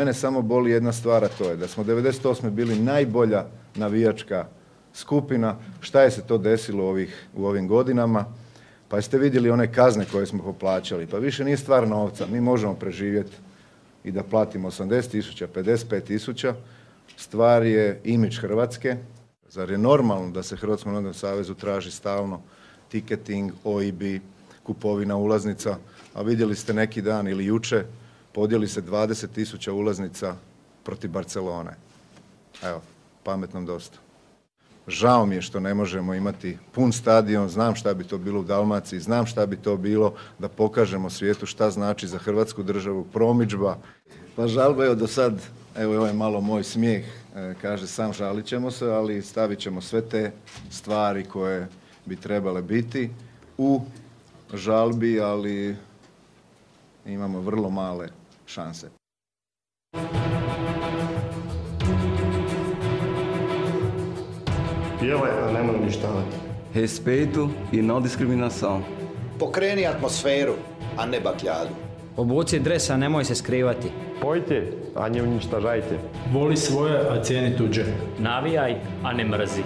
Mene samo boli jedna stvar, to je da smo 98. bili najbolja navijačka skupina. Šta je se to desilo u, ovih, u ovim godinama? Pa jeste vidjeli one kazne koje smo poplaćali. Pa više nije stvar novca. Mi možemo preživjeti i da platimo 80 tisuća, 55 tisuća. Stvar je imidž Hrvatske. Zar je normalno da se Hrvatskom nogometnom savezu traži stalno tiketing, OIB, kupovina ulaznica, a vidjeli ste neki dan ili juče podijeli se 20 tisuća ulaznica protiv Barcelone. Evo, pametnom dosta. Žao mi je što ne možemo imati pun stadion, znam šta bi to bilo u Dalmaciji, znam šta bi to bilo da pokažemo svijetu šta znači za Hrvatsku državu promičba. Pa žalba je do sad, evo je malo moj smijeh, e, kaže sam žalit ćemo se, ali stavit ćemo sve te stvari koje bi trebale biti u žalbi, ali imamo vrlo male šanse. Pjevaj, a nemoj uništavati. Respeito e não discriminação. Pokreni atmosferu, a ne bakljadu. Obuci dres, a nemoj se skrivati. Pojte, a ne uništažajte. Voli svoje, a cijeni tuđe. Navijaj, a ne mrzi.